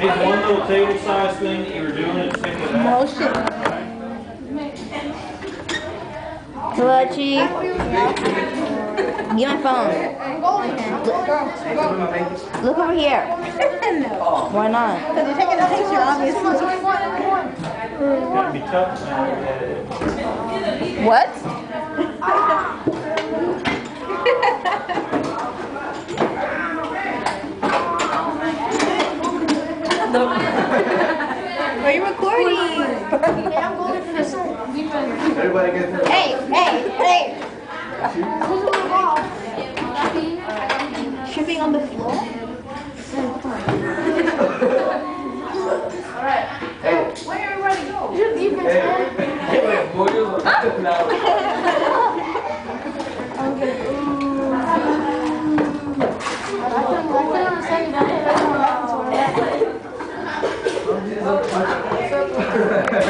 Pick one little table size thing that you were doing and stick it out. Motion. Kelechi. Get my phone. Look, look over here. Why not? Because you're taking a picture, obviously. Gotta be tough. What? Are you recording? I'm going for this. Everybody get their. Hey, hey, hey. Who's on the ball? Tripping on the floor? Hey, Where everybody go? Your defense, hey. Hey, ちょっと。